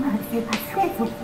妈，别欺负我。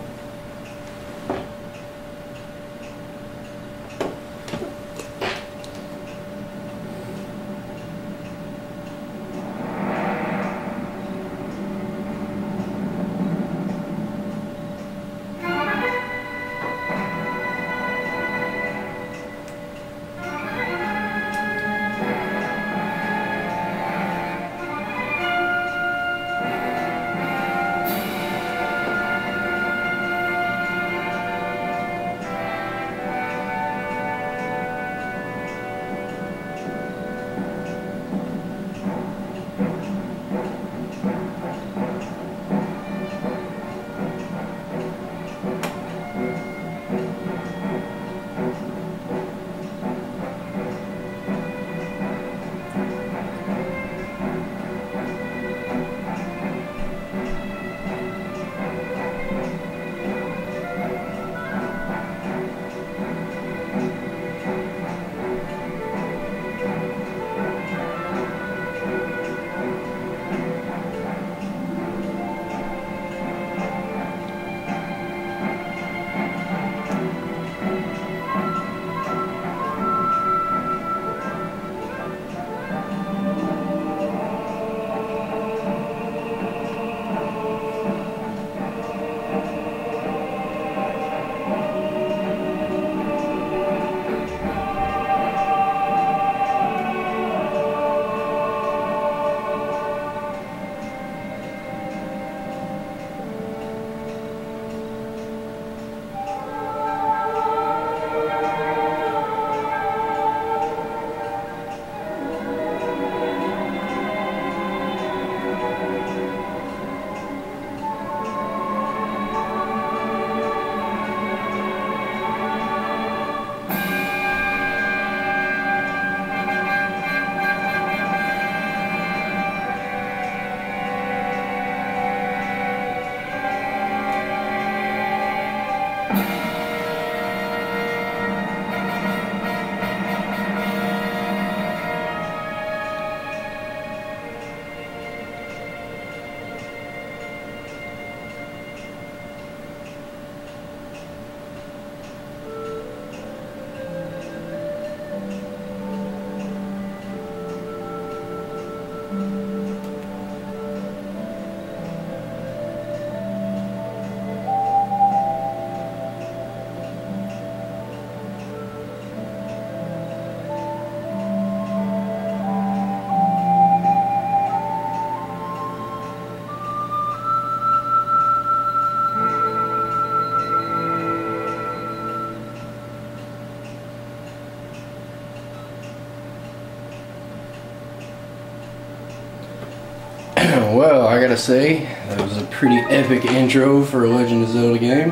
Well, I gotta say, that was a pretty epic intro for a Legend of Zelda game.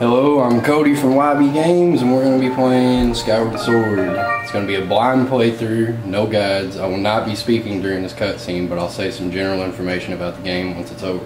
Hello, I'm Cody from YB Games, and we're gonna be playing Skyward Sword. It's gonna be a blind playthrough, no guides. I will not be speaking during this cutscene, but I'll say some general information about the game once it's over.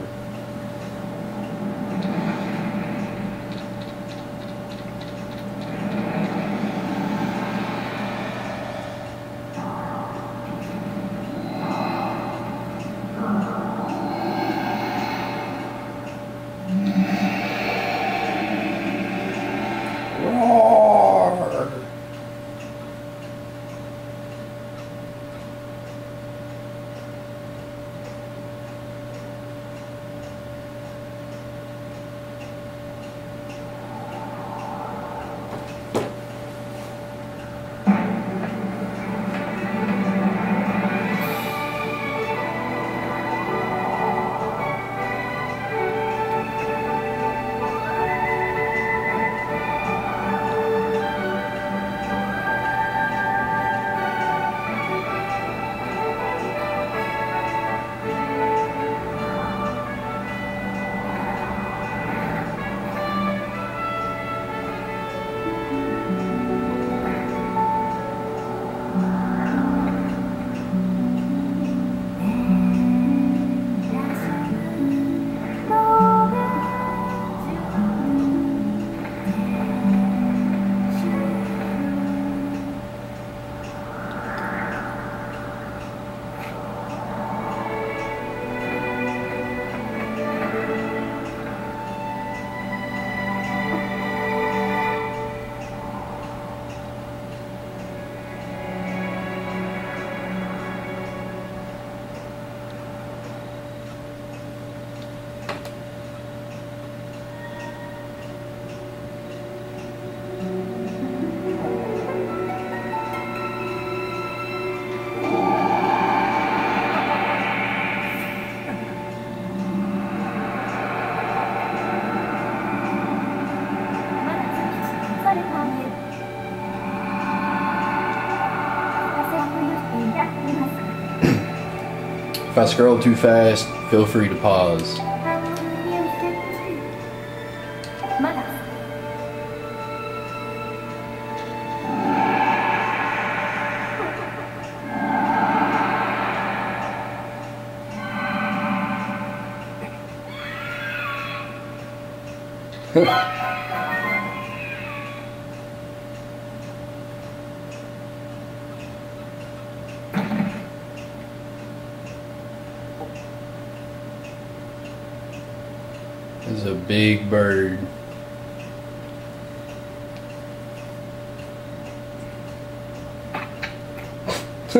If I scroll too fast, feel free to pause. is a big bird.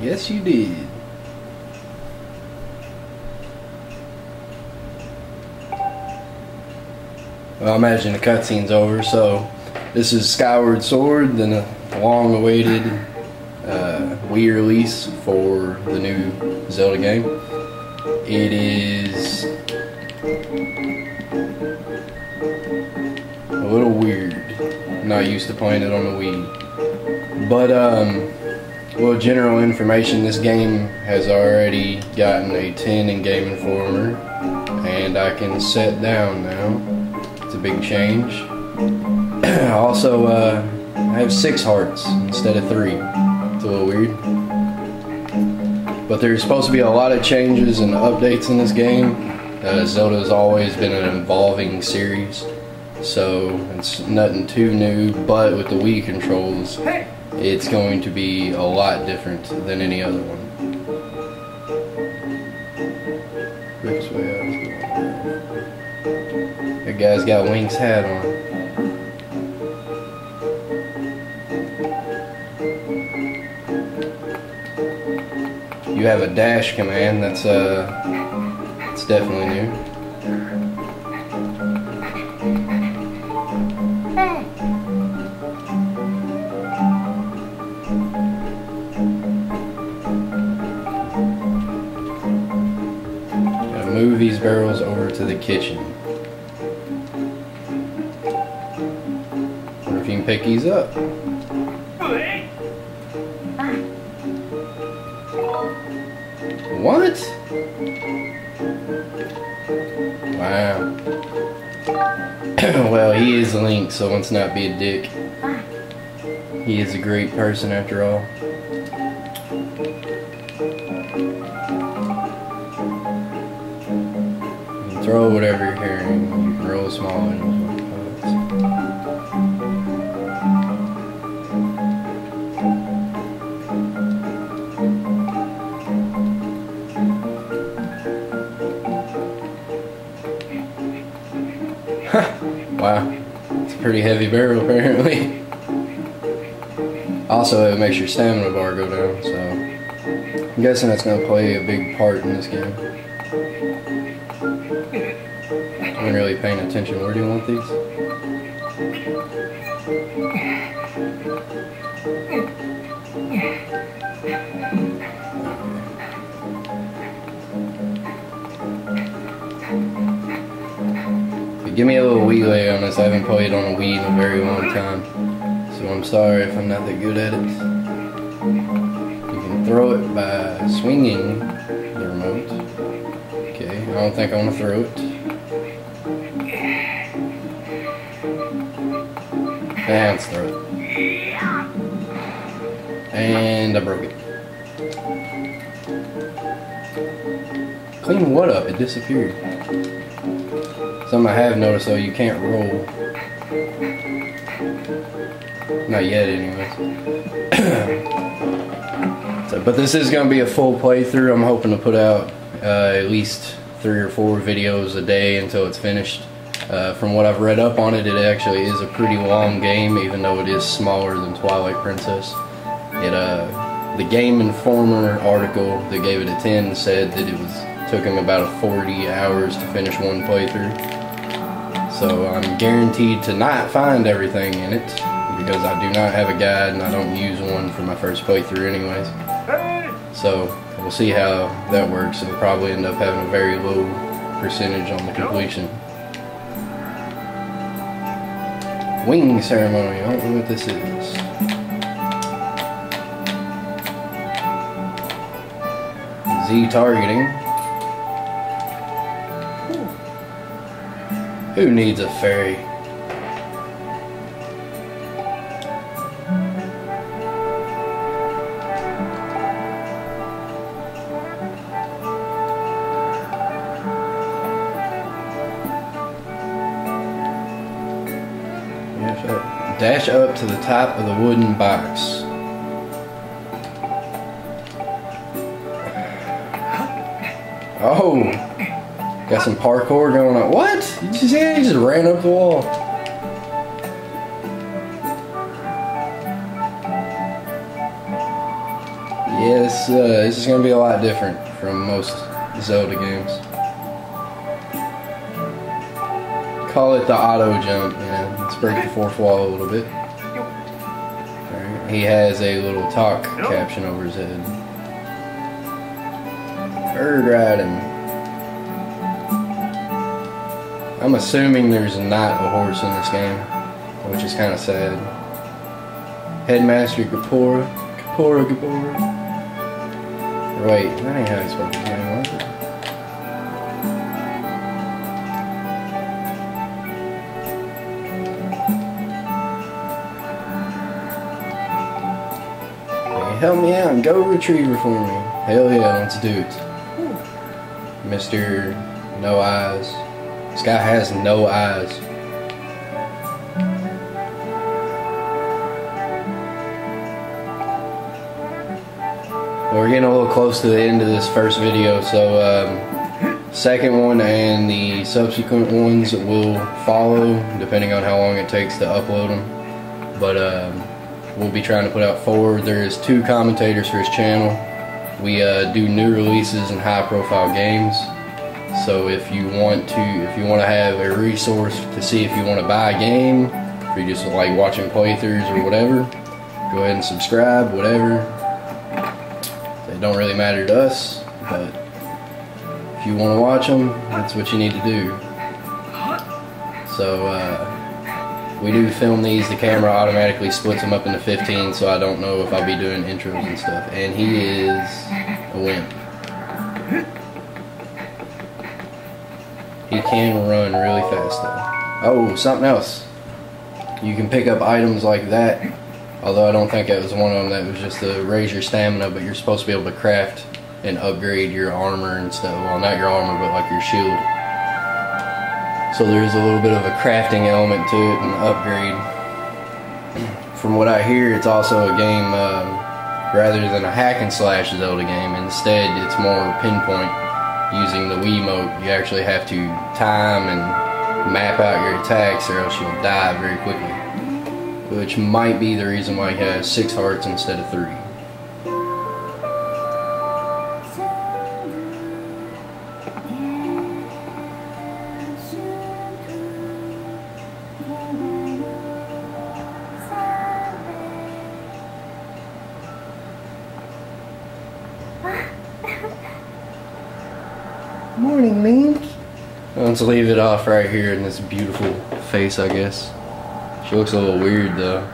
yes, you did. I imagine the cutscene's over, so this is Skyward Sword, the long awaited uh, Wii release for the new Zelda game. It is a little weird. Not used to playing it on the Wii. But, um, well, general information this game has already gotten a 10 in Game Informer, and I can set down now. Big change. also, uh, I have six hearts instead of three. It's a little weird. But there's supposed to be a lot of changes and updates in this game. Uh, Zelda's always been an evolving series, so it's nothing too new. But with the Wii controls, it's going to be a lot different than any other one. Rick's way going. That guy's got Wings hat on. You have a dash command that's uh it's definitely new. Move these barrels over to the kitchen. Wonder if you can pick these up. What? Wow. well, he is a Link, so let's not be a dick. He is a great person after all. Throw whatever you're carrying. You can roll small animals. Wow. It's a pretty heavy barrel apparently. Also, it makes your stamina bar go down, so I'm guessing that's going to play a big part in this game. I am really paying attention. Where do you want these? Give me a little lay on this. I haven't played on a Wii in a very long time. So I'm sorry if I'm not that good at it. You can throw it by swinging the remote. Okay, I don't think I want to throw it. And throw it. And I broke it. Clean what up? It disappeared. Something I have noticed though, you can't roll. Not yet, anyways. so, but this is going to be a full playthrough. I'm hoping to put out uh, at least three or four videos a day until it's finished. Uh, from what I've read up on it, it actually is a pretty long game, even though it is smaller than Twilight Princess. It uh, the Game Informer article that gave it a 10 said that it was took him about 40 hours to finish one playthrough. So I'm guaranteed to not find everything in it because I do not have a guide and I don't use one for my first playthrough anyways. So we'll see how that works. It'll probably end up having a very low percentage on the completion. Wing ceremony. I don't know what this is. Z targeting. Who needs a ferry? Dash up to the top of the wooden box. Oh, got some parkour going on. What? Did you see that? He just ran up the wall. Yeah, this, uh, this is going to be a lot different from most Zelda games. Call it the auto jump, yeah. Let's break the fourth wall a little bit. He has a little talk caption over his head. Bird riding. I'm assuming there's not a horse in this game, which is kind of sad. Headmaster Kapora. Kapora, Kapora. Wait, that ain't how you spell his name, was it? Hey, help me out and go retriever for me. Hell yeah, let's do it. Mr. No Eyes. This guy has no eyes. We're getting a little close to the end of this first video, so um, second one and the subsequent ones will follow, depending on how long it takes to upload them. But um, we'll be trying to put out four. There is two commentators for his channel. We uh, do new releases and high-profile games. So if you want to, if you want to have a resource to see if you want to buy a game, if you just like watching playthroughs or whatever, go ahead and subscribe. Whatever. It don't really matter to us, but if you want to watch them, that's what you need to do. So uh, we do film these. The camera automatically splits them up into 15, so I don't know if I'll be doing intros and stuff. And he is a wimp. He can run really fast though. Oh, something else. You can pick up items like that. Although I don't think that was one of them that was just to raise your stamina, but you're supposed to be able to craft and upgrade your armor and stuff. Well, not your armor, but like your shield. So there's a little bit of a crafting element to it and upgrade. From what I hear, it's also a game um, rather than a hack and slash Zelda game. Instead, it's more pinpoint using the Wiimote, you actually have to time and map out your attacks or else you'll die very quickly. Which might be the reason why he has six hearts instead of three. Link. Let's leave it off right here in this beautiful face, I guess. She looks a little weird though.